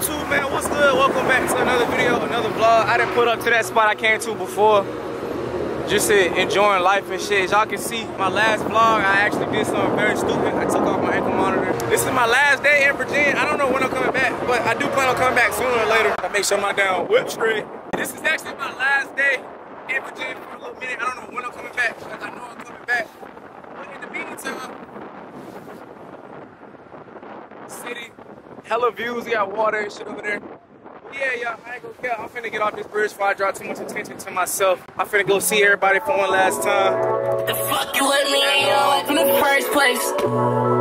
YouTube, man? What's good? Welcome back to another video, another vlog. I didn't put up to that spot I came to before. Just enjoying life and shit. As y'all can see, my last vlog, I actually did something very stupid. I took off my ankle monitor. This is my last day in Virginia. I don't know when I'm coming back, but I do plan on coming back sooner or later. I make sure my down whip straight. This is actually my last day in Virginia for a little minute. I don't know when I'm coming back, but I know I'm coming back. But in the meantime, city hella views. We got water and shit over there. Yeah, y'all, I ain't gonna care. I'm finna get off this bridge before I draw too much attention to myself. I'm finna go see everybody for one last time. The fuck you let me in your life in the first place?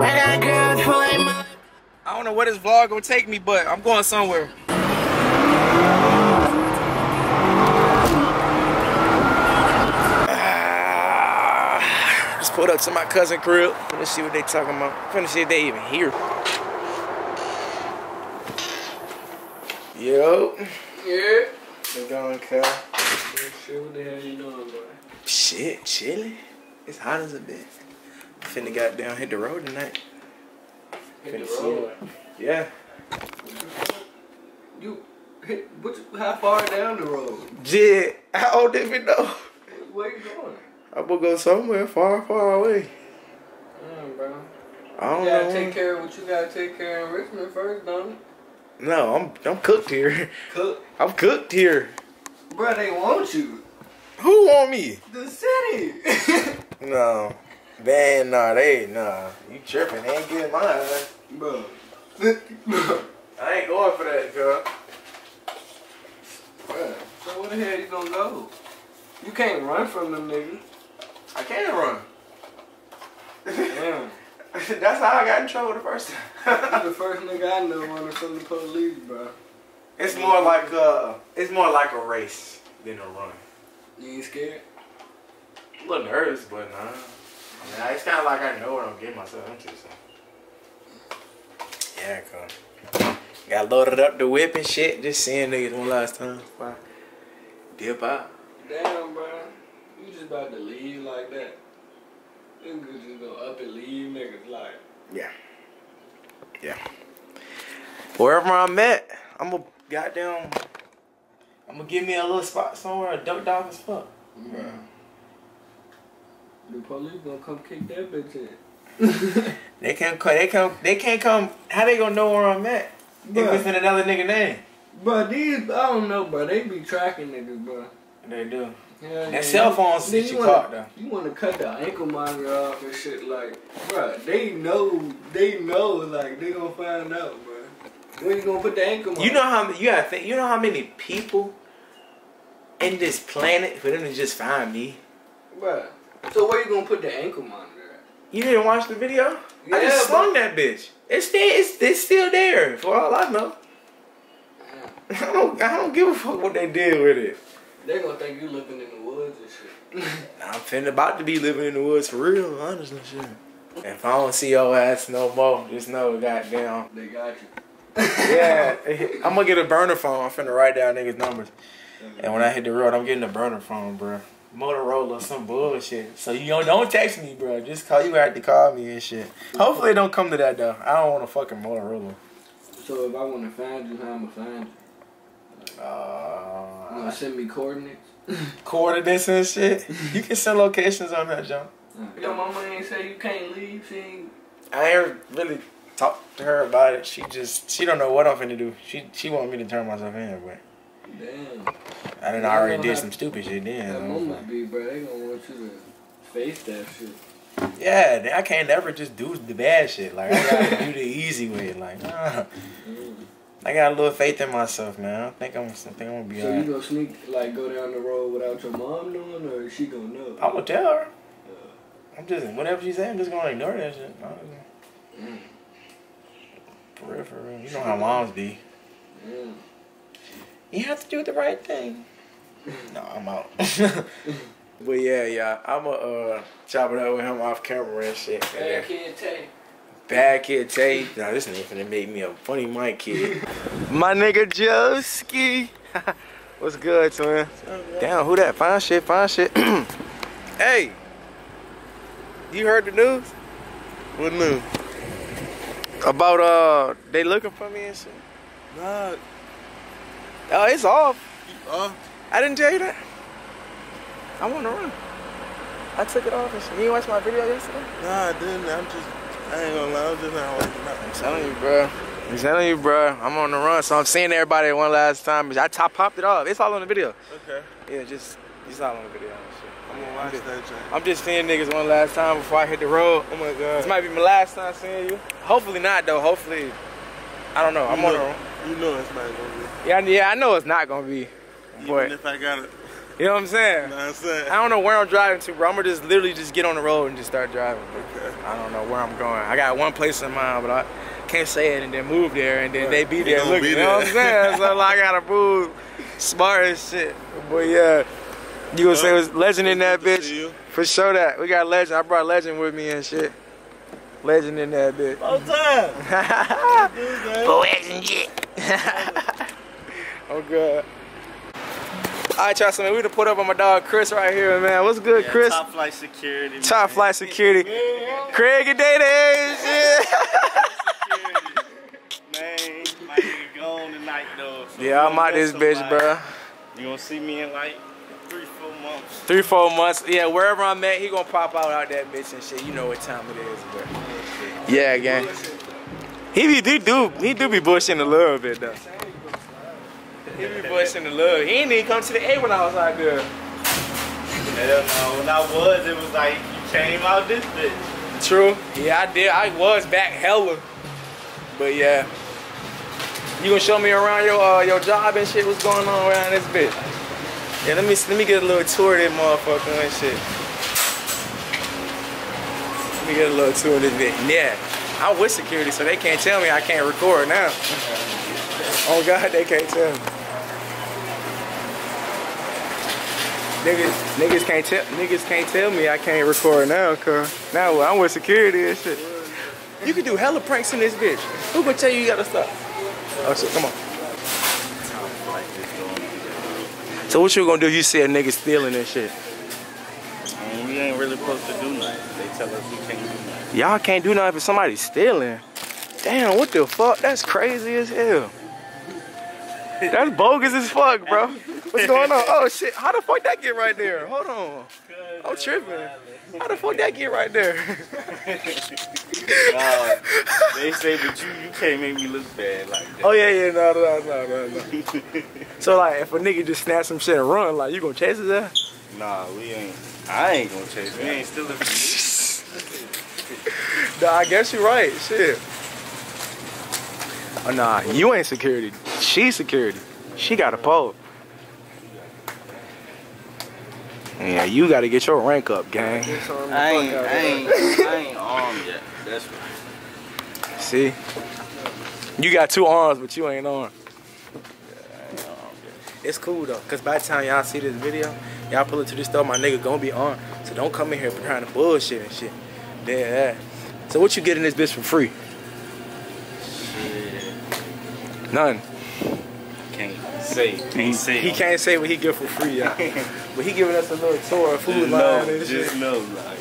I got girls who ain't my I don't know where this vlog gonna take me, but I'm going somewhere. Ah, Just pulled up to my cousin crib. Let's see what they talking about. Finna see if they even here. Yo. Yeah. They going, cuz. Shit, what the hell you doing, boy? Shit, chilling. It's hot as a bitch. Finna goddamn hit the road tonight. Hit Finna the see road. Yeah. You hit, what, how far down the road? Jid, how old did we know? Where you going? I'm gonna go somewhere far, far away. Damn, bro. I don't You gotta know. take care of what you gotta take care of in Richmond first, don't you? No, I'm I'm cooked here. Cook. I'm cooked here. Bro, they want you. Who want me? The city. No. Man, nah, they nah. You tripping? They ain't getting mine. bro. bro. I ain't going for that, girl. Bro. So where the hell you gonna go? You can't run from them niggas. I can't run. Damn. That's how I got in trouble the first time. the first nigga I know running from the police, bro. it's more like uh, it's more like a race than a run. You ain't scared? A little nervous, but nah. I mean, it's kind of like I know what I'm getting myself into. So. Yeah, come. Got loaded up the whip and shit. Just seeing niggas one last time. Wow. Dip out. Damn, bro. You just about to leave like that. Niggas just go up and leave niggas like. Yeah. Yeah. Wherever I'm at, I'm a goddamn. I'm gonna give me a little spot somewhere, a duck dog as fuck. Bro. The police gonna come kick that bitch in. They can't. co- They come. They can't come. How they gonna know where I'm at? If Bruh. it's in another nigga name. Bro, these, I don't know, bro. They be tracking niggas, bro. They do. Yeah, That cell phones Then get you wanna- caught though. You wanna cut the ankle monitor off and shit, like, bro. They know, they know, like, they gonna find out, bro. When you gonna put the ankle monitor? You know how you gotta think. You know how many people in this planet for them to just find me. bro. So where you gonna put the ankle monitor at? You didn't watch the video? I just slung that bitch. It's still. It's, it's still there. For all I know. I don't. I don't give a fuck what they did with it. They gonna think you living in the woods and shit. I'm finna about to be living in the woods for real, honestly. Shit. If I don't see your ass no more, just know, goddamn. they got you. Yeah, I'm gonna get a burner phone. I'm finna write down niggas' numbers. And when I hit the road, I'm getting a burner phone, bro. Motorola, some bullshit. So you don't, don't text me, bro. Just call you have to call me and shit. Hopefully it don't come to that though. I don't want a fucking Motorola. So if I wanna find you, how I'ma find you? You Uh, gonna send me coordinates? coordinates and shit. You can send locations on that jump. Your mama ain't say you can't leave. She ain't. I ain't really talked to her about it. She just she don't know what I'm finna do. She she want me to turn myself in, but Damn. I done Yeah, already gonna did some stupid shit That then. moment be, bro. They gonna want you to face that shit. Yeah, I can't never just do the bad shit. Like I gotta do the easy way. Like nah. I got a little faith in myself, man. I think I'm I think I'm gonna be So alright. you gonna sneak like go down the road without your mom knowing, or is she gonna know? I'm gonna tell her. I'm just whatever she say, I'm just gonna ignore that shit. honestly. Mm. For real, for real. You know how moms be. Yeah. You have to do the right thing. no, I'm out. but yeah, yeah, I'ma uh chop it up with him off camera and shit. And then- Bad kid Tay. Bad kid Tay. Nah, this nigga finna make me a funny mic kid. My nigga Joski. What's good, twin? Damn, who that? Fine shit, fine shit. hey, you heard the news? What news? About uh, they looking for me and shit. Nah, Oh, it's off. uh, I didn't tell you that. I want to run. I took it off. and shit. You didn't watch my video yesterday? nah, I didn't. I'm just, I ain't gonna lie, I'm just not working out. I'm telling you, bro. I'm telling you, bro. I'm on the run, so I'm seeing everybody one last time. I top popped it off. It's all on the video. Okay, Yeah, just it's all on the video. I'm gonna watch that joint. I'm just seeing niggas one last time before I hit the road. Oh my god. This might be my last time seeing you. Hopefully not though. Hopefully, I don't know. I'm you on the know, run. You know it's not gonna be. Yeah, yeah. I know it's not gonna be, be. but Even if I got it, you know what I'm saying. know what I'm saying? I don't know where I'm driving to, bro. I'm gonna just literally just get on the road and just start driving. Okay. I don't know where I'm going. I got one place in mind, but I can't say it and then move there and then Right. they be there looking. be You know what I'm saying? so like, I gotta move smart as shit. But yeah, you gonna say it was legend in that bitch? For sure that. We got legend. I brought legend with me and shit. Legend in that bitch. All time. legend shit. oh god. Alright, y'all, so man, we done put up on my dog Chris right here, man. What's good, Yeah, Chris? Top flight security. Top man. flight security. Craig and Day Day shit. Man, my nigga gone tonight though. so Yeah, I'm out this bitch, bro. You gonna see me in like three, four months. Three, four months. Yeah, wherever I'm at, he gonna pop out out that bitch and shit. You know what time it is, bro. Yeah, gang. He be he do he do be bushing a little bit though. He be bushing a little. He ain't even come to the A when I was out there. Hell no, when I was, it was like you came out this bitch. True. Yeah, I did. I was back hella. But yeah. You gonna show me around your uh, your job and shit? What's going on around this bitch? Yeah, let me let me get a little tour of this motherfucker and shit. Let me get a little tour of this bitch. Yeah, I'm with security, so they can't tell me I can't record now. oh God, they can't tell me. Niggas, niggas can't tell niggas can't tell me I can't record now, cause now I'm with security and shit. You can do hella pranks in this bitch. Who gonna tell you you gotta stop? Oh shit, come on. Top flight is going. So what you gonna do? if You see a nigga stealing and shit. And we ain't really supposed to do nothing. They tell us we can't do nothing. Y'all can't do nothing if somebody's stealing. Damn, what the fuck? That's crazy as hell. That's bogus as fuck, bro. What's going on? Oh shit, how the fuck that get right there? Hold on. I'm tripping. How the fuck that get right there? Nah, they say, but you you can't make me look bad like that. oh yeah, yeah, no, no, no, no, no. So like, if a nigga just snap some shit and run, like you gonna chase his ass? Nah, we ain't. I ain't gonna chase. We ain't stealing from Nah, I guess you're right. Shit. Oh, nah, you ain't security. She security. She got a pole. Yeah, you gotta get your rank up, gang. I ain't, I ain't, I ain't armed yet. That's right. See? You got two arms, but you ain't armed. I ain't armed yet. It's cool though, cause by the time y'all see this video, y'all pull it to the store, my nigga gonna be armed. So don't come in here trying to bullshit and shit. Dead ass. So what you getting this bitch for free? Shit. None. Can't say. Can't say. He can't say what he get for free, y'all. but he giving us a little tour of food Just line know, and just shit. know, like.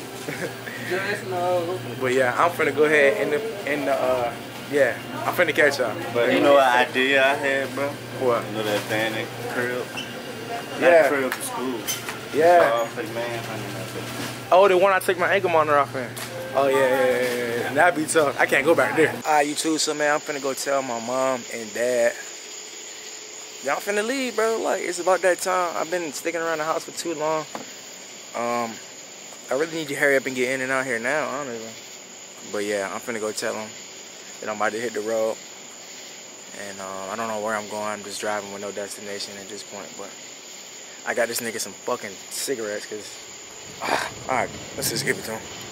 Just know. But yeah, I'm finna go ahead in the in the uh yeah, I'm finna catch y'all. But you know what idea I had, bro? What? You know that thing that crib? Not Yeah. crib to school. Yeah. Oh, I play man hunting. Oh, the one I took my ankle monitor off in. Oh yeah, yeah, yeah, yeah, yeah. That'd be tough. I can't go back there. Alright, you too. So man, I'm finna go tell my mom and dad. Y'all finna leave, bro. Like it's about that time. I've been sticking around the house for too long. Um, I really need you to hurry up and get in and out here now, honestly. But yeah, I'm finna go tell them that I'm about to hit the road. And um, I don't know where I'm going. I'm just driving with no destination at this point. But I got this nigga some fucking cigarettes, cause. All right, let's just give it to him.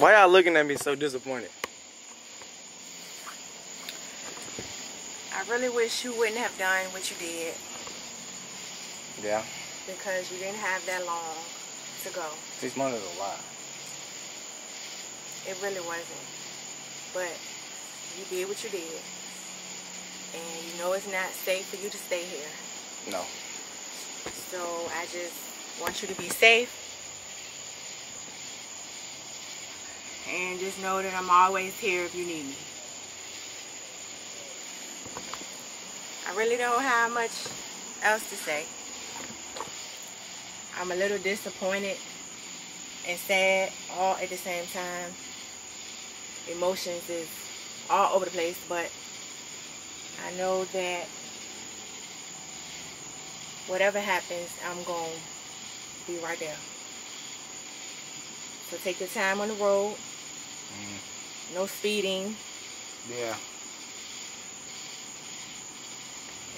Why y'all looking at me so disappointed? I really wish you wouldn't have done what you did Yeah, because you didn't have that long to go. six months is a lot. It really wasn't. But you did what you did. And you know it's not safe for you to stay here. No. So I just want you to be safe. And just know that I'm always here if you need me. I really don't have much else to say. I'm a little disappointed and sad all at the same time. Emotions is all over the place, but I know that whatever happens, I'm going to be right there. So take your time on the road. Mm-hmm. No speeding. Yeah.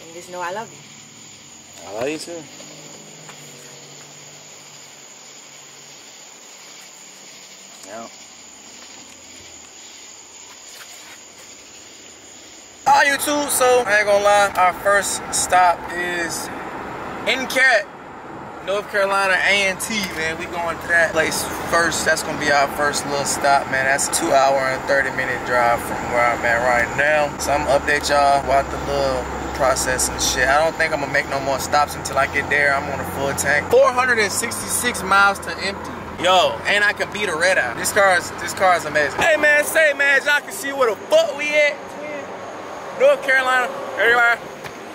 And just know I love you. I love you too. Yeah. Hi YouTube, so I ain't gonna lie, our first stop is in Cat, North Carolina A&T, man. We going to that place first. That's gonna be our first little stop, man. That's a two hour and 30 minute drive from where I'm at right now. So I'm update y'all about the little process and shit. I don't think I'm gonna make no more stops until I get there. I'm on a full tank. 466 miles to empty. Yo, and I can beat a red eye. This car is this car is amazing. Hey man, say man, y'all can see where the fuck we at. North Carolina, everywhere.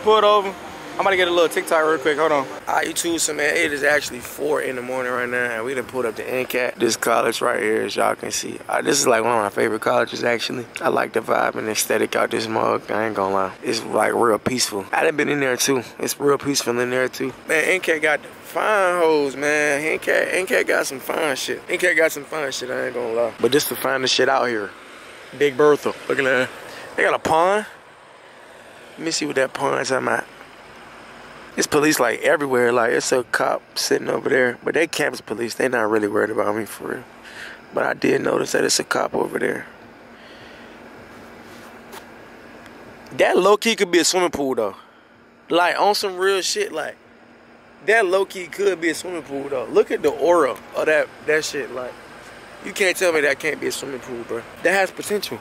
Pulled over. I'm about to get a little TikTok real quick. Hold on. All right, YouTube, so man, it is actually 4 in the morning right now, and we done pulled up the NCAT. This college right here, as y'all can see. Uh, this is like one of my favorite colleges, actually. I like the vibe and aesthetic out this mug. I ain't gonna lie. It's like real peaceful. I done been in there too. It's real peaceful in there too. Man, NCAT got fine hoes, man. NCAT, NCAT got some fine shit. NCAT got some fine shit, I ain't gonna lie. But this the finest shit out here. Big Bertha. Look at that. They got a pond. Let me see what that pond's talking about. It's police like everywhere. Like it's a cop sitting over there, but they campus police. They not really worried about me for real. But I did notice that it's a cop over there. That low key could be a swimming pool though. Like on some real shit. Like that low key could be a swimming pool though. Look at the aura of that that shit. Like you can't tell me that can't be a swimming pool, bro. That has potential.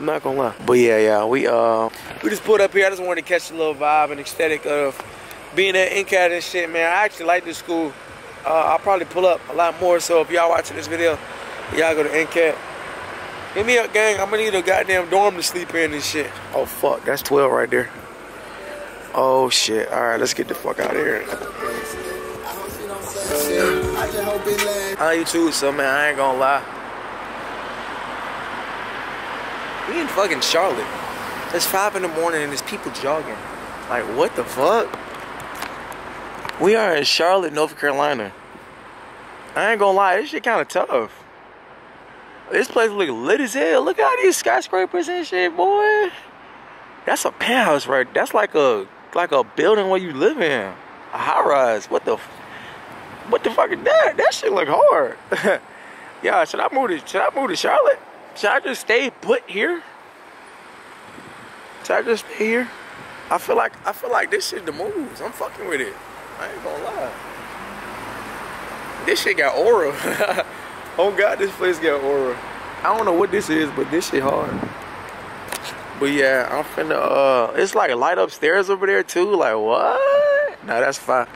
I'm not gonna lie. But yeah, yeah, we uh we just pulled up here. I just wanted to catch a little vibe and aesthetic of being at NCAT and shit, man. I actually like this school. Uh, I'll probably pull up a lot more. So if y'all watching this video, y'all go to NCAT. Hit me up, gang. I'm gonna need a goddamn dorm to sleep in and shit. Oh fuck, that's 12 right there. Oh shit. All right, let's get the fuck out of here. How you too, so man, I ain't gonna lie. We in fucking Charlotte. It's five in the morning and there's people jogging. Like, what the fuck? We are in Charlotte, North Carolina. I ain't gonna lie, this shit kind of tough. This place look lit as hell. Look at all these skyscrapers and shit, boy. That's a penthouse, right? That's like a like a building where you live in, a high rise. What the, what the fuck is that? That shit look hard. yeah, should I move to should I move to Charlotte? Should I just stay put here? Should I just stay here? I feel like I feel like this shit the moves. I'm fucking with it. I ain't gonna lie. This shit got aura. oh god, this place got aura. I don't know what this is, but this shit hard. But yeah, I'm finna uh it's like a light upstairs over there too. Like what? Nah, that's fine.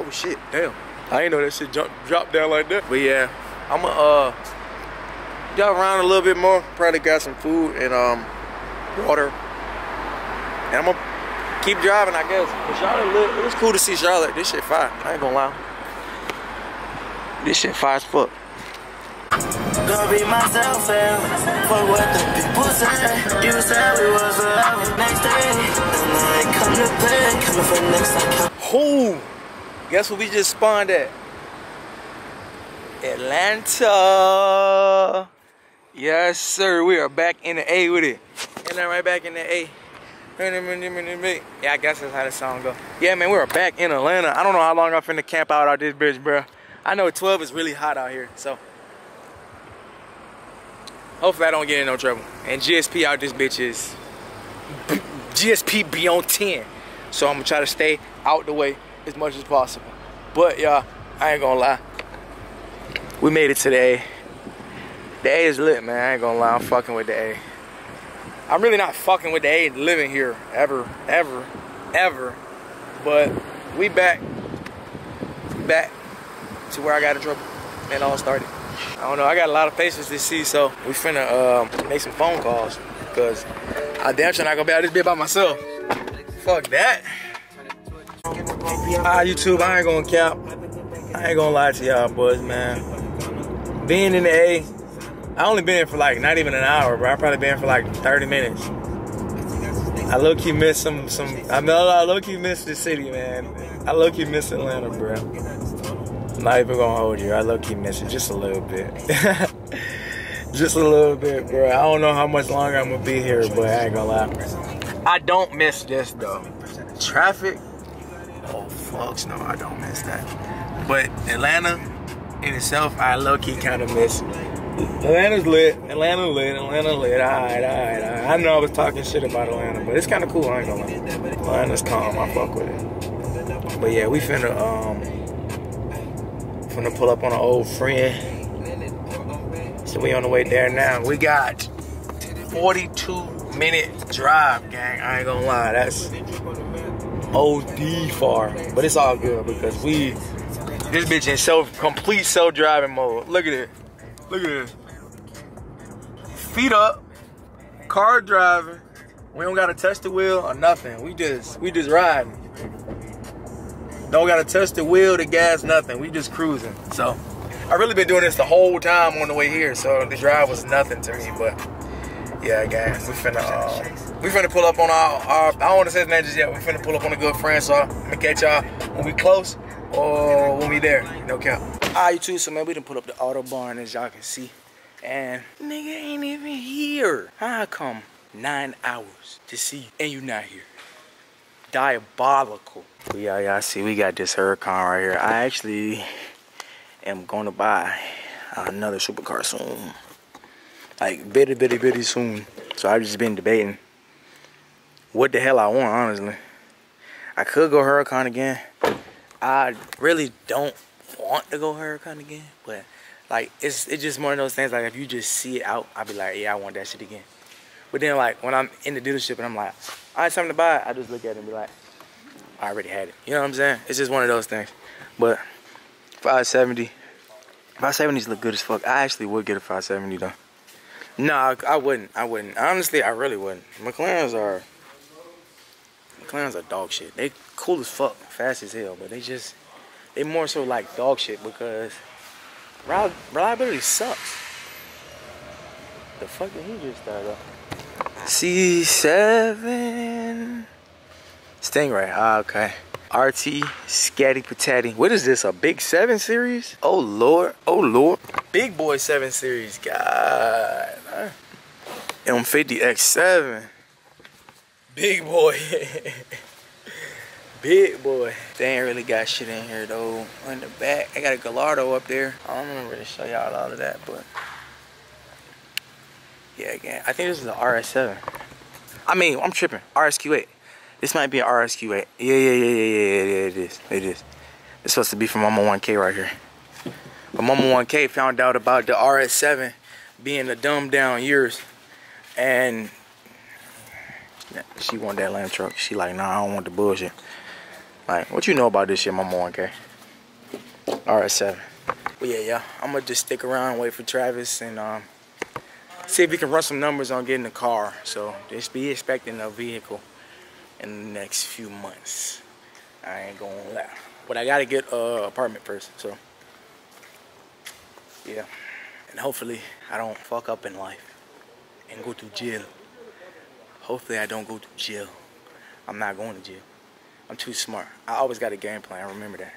Oh shit, damn. I ain't know that shit jump drop down like that. But yeah, I'ma uh y'all around a little bit more. Probably got some food and um water. And I'm gonna keep driving, I guess. But Charlotte, lit. it was cool to see Charlotte. This shit fire. I ain't gonna lie. This shit fire as fuck. Gonna be myself, fam. Fuck what the people say. You said we was forever. Next day, and I ain't come to play. Coming for next, I come. Who? Guess what we just spawned at? Atlanta. Yes, sir. We are back in the A with it. And then right back in the A. Yeah, I guess that's how the song go. Yeah, man, we're back in Atlanta. I don't know how long I'm finna camp out out this bitch, bro. I know 12 is really hot out here, so hopefully I don't get in no trouble. And GSP out this bitch is GSP beyond 10. So I'm gonna try to stay out the way as much as possible. But y'all, I ain't gonna lie. We made it today. The A is lit, man. I ain't gonna lie. I'm fucking with the A. I'm really not fucking with the A living here ever, ever, ever. But we back. back to where I got in trouble and all started. I don't know, I got a lot of patience to see, so we finna um, make some phone calls because I damn sure not gonna be out this bit by myself. Fuck that. Ah, YouTube, I ain't gonna cap. I ain't gonna lie to y'all boys, man. Being in the A, I only been here for like not even an hour, bro. I probably been for like 30 minutes. I low key miss some some. I know I low key miss the city, man. I low key miss Atlanta, bro. I'm not even gonna hold you. I low key miss it just a little bit. just a little bit, bro. I don't know how much longer I'm gonna be here, but I ain't gonna lie. I don't miss this though. Traffic. Oh fucks no, I don't miss that. But Atlanta in itself, I low key kind of miss. Atlanta's lit. Atlanta lit. Atlanta lit. Alright, alright, alright. I know I was talking shit about Atlanta, but it's kind of cool. I ain't gonna lie. Atlanta's calm. I fuck with it. But yeah, we finna um finna pull up on an old friend. So we on the way there now. We got 42 minute drive, gang. I ain't gonna lie. That's OD far, but it's all good because we this bitch in self complete self driving mode. Look at it. Look at this. Feet up, car driving. We don't gotta touch the wheel or nothing. We just we just riding. Don't gotta touch the wheel, the gas, nothing. We just cruising. So I really been doing this the whole time on the way here. So the drive was nothing to me, but yeah, guys, we finna uh, we finna pull up on our, our I don't want to say his just yet. We finna pull up on a good friend, so I'm gonna catch y'all when we close or when we there. No cap. Alright, you too. So man, we done put up the Autobahn as y'all can see, and nigga ain't even here. How come nine hours to see you and you not here? Diabolical. Yeah, y'all see, we got this Huracan right here. I actually am gonna buy another supercar soon like bitty bitty bitty soon. So I've just been debating what the hell I want, honestly. I could go Huracan again. I really don't want to go Huracan again, but like it's it's just one of those things. Like if you just see it out, I'll be like, yeah, I want that shit again. But then like when I'm in the dealership and I'm like, I had something to buy, I just look at it and be like, I already had it. You know what I'm saying? It's just one of those things. But 570, 570s look good as fuck. I actually would get a 570 though. No, I, I wouldn't. I wouldn't. Honestly, I really wouldn't. McLarens are McLarens are dog shit. They cool as fuck, fast as hell, but they just they more so like dog shit because reliability sucks. The fuck did he just start up? C7 Stingray. Ah, okay. RT Scatty Patati. What is this? A big 7 series? Oh lord. Oh lord. Big boy 7 series. God. M50X7. Big boy. Big boy. They ain't really got shit in here though. In the back, I got a Gallardo up there. I don't remember to show y'all all of that, but yeah, again, I think this is the RS7. I mean, I'm tripping. RSQ8. This might be an RSQ8. Yeah, yeah, yeah, yeah, yeah, yeah, it is. It is. It's supposed to be from Mama 1K right here. But Mama 1K found out about the RS7 being a dumbed down years. And she want that lamb truck. She like, nah, I don't want the bullshit. Like, what you know about this shit, Mama 1K? RS7. But yeah, yeah, I'm gonna just stick around wait for Travis and um, see if we can run some numbers on getting a car. So just be expecting a vehicle in the next few months. I ain't gonna lie. But I gotta get a apartment first, so yeah. And hopefully I don't fuck up in life and go to jail. Hopefully I don't go to jail. I'm not going to jail. I'm too smart. I always got a game plan, I remember that.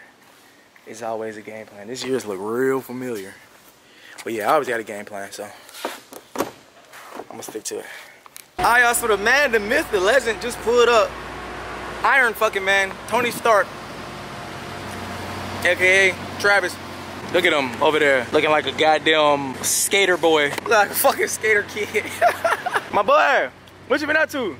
It's always a game plan. This year's look real familiar. But yeah, I always got a game plan, so I'm gonna stick to it. Alright, y'all, so the man, the myth, the legend just pulled up. Iron fucking man, Tony Stark. AKA Travis. Look at him over there, looking like a goddamn skater boy. Look like a fucking skater kid. My boy, what you been up to?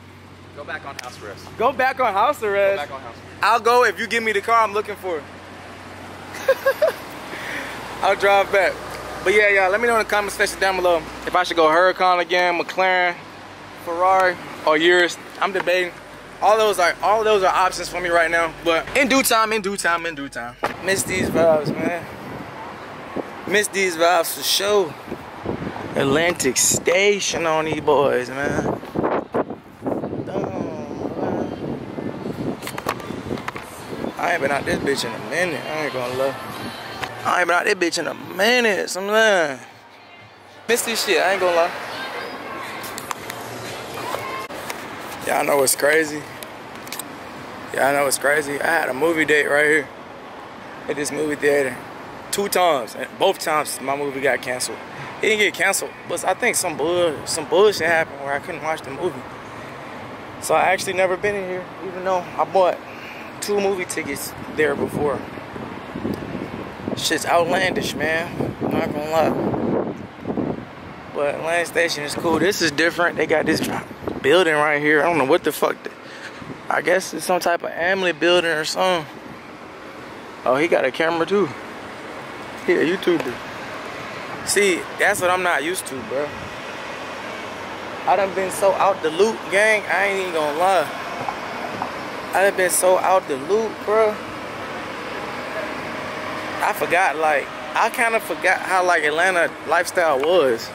Go back on house arrest. Go back on house arrest. Go back on house arrest. I'll go if you give me the car I'm looking for. I'll drive back. But yeah, y'all, let me know in the comment section down below if I should go Huracan again, McLaren, Ferrari, or yours. I'm debating. all those are all those are options for me right now. But in due time, in due time, in due time. Miss these vibes, man. Miss these vibes for sure. Atlantic Station on these boys, man. I ain't been out this bitch in a minute. I ain't gonna lie. I ain't been out this bitch in a minute. Something. Miss this shit. I ain't gonna lie. Y'all know what's crazy? Y'all know what's crazy? I had a movie date right here at this movie theater two times, and both times my movie got canceled. It didn't get canceled, but I think some bull, some bullshit happened where I couldn't watch the movie. So I actually never been in here, even though I bought two movie tickets there before. Shit's outlandish, man. I'm not gonna lie. But Land Station is cool. This is different. They got this building right here. I don't know what the fuck. I guess it's some type of Amelie building or something. Oh, he got a camera too. He a YouTuber. See, that's what I'm not used to, bro. I done been so out the loop, gang. I ain't even gonna lie. I done been so out the loop, bro. I forgot, like, I kind of forgot how, like, Atlanta lifestyle was.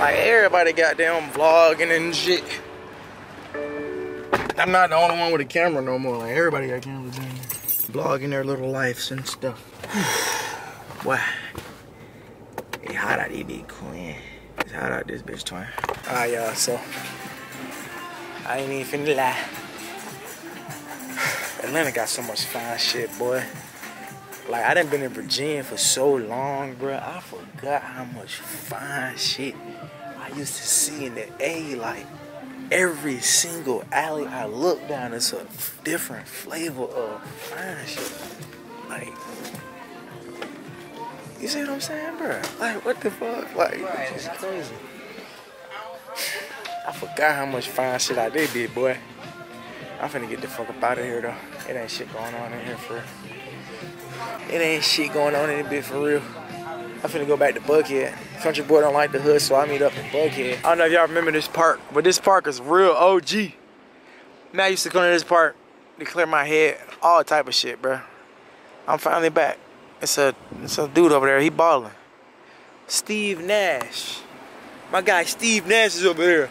Like, everybody got them vlogging and shit. I'm not the only one with a camera no more. Like, everybody got cameras in vlogging their little lives and stuff. Wow. It's hot out here, big queen. It's hot out this bitch, twin. Alright, y'all, so. I ain't even finna lie. Atlanta got so much fine shit, boy. Like, I done been in Virginia for so long, bro. I forgot how much fine shit I used to see in the A. Like, every single alley I look down, it's a different flavor of fine shit. Like, you see what I'm saying, bro? Like, what the fuck? Like, it's crazy. I forgot how much fine shit I did, big boy. I'm finna get the fuck up out of here, though. It ain't shit going on in here for It ain't shit going on in it bit for real. I'm finna go back to Buckhead. Country boy don't like the hood, so I meet up in Buckhead. I don't know if y'all remember this park, but this park is real OG. Man, I used to come to this park to clear my head, all type of shit, bro. I'm finally back. It's a, it's a dude over there, he balling. Steve Nash. My guy Steve Nash is over there.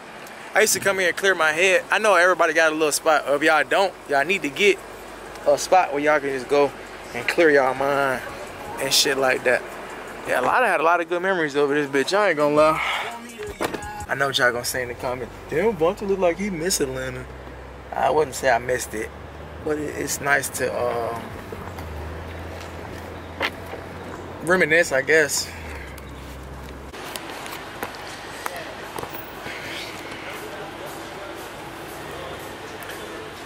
I used to come here and clear my head. I know everybody got a little spot. If y'all don't, y'all need to get a spot where y'all can just go and clear y'all mind and shit like that. Yeah, a lot of had a lot of good memories over this bitch. I ain't gonna lie. I know y'all gonna say in the comment, Damn, Vonte look like he miss Atlanta. I wouldn't say I missed it, but it's nice to uh, reminisce, I guess.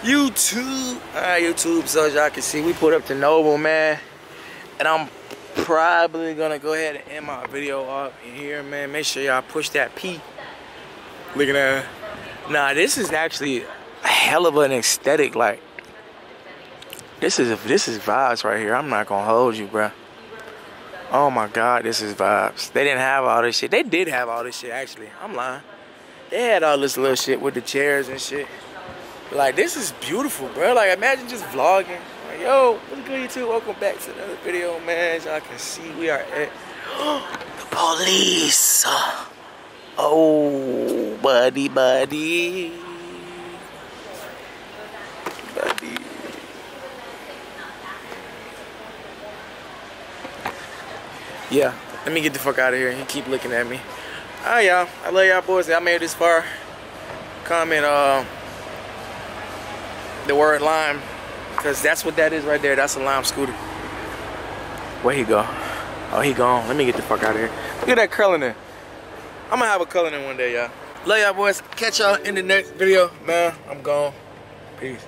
YouTube. Alright, YouTube, so as y'all can see, we put up to Noble, man. And I'm probably gonna go ahead and end my video up in here, man. Make sure y'all push that P. Look at that. Nah, this is actually a hell of an aesthetic. Like, this is this is vibes right here. I'm not gonna hold you, bro. Oh my God, this is vibes. They didn't have all this shit. They did have all this shit, actually. I'm lying. They had all this little shit with the chairs and shit. Like, this is beautiful, bro. Like, imagine just vlogging. Like, yo, what's good, YouTube? Welcome back to another video, man. As y'all can see, we are at the police. Oh, buddy, buddy. Buddy. Yeah, let me get the fuck out of here. He keep looking at me. Alright, y'all. I love y'all boys. Y'all made it this far. Comment, uh, the word lime because that's what that is right there. That's a lime scooter. Where he go? Oh he gone. Let me get the fuck out of here. Look at that curling there i'm gonna have a curling in one day y'all. Love y'all boys. Catch y'all in the next video. Man i'm gone. Peace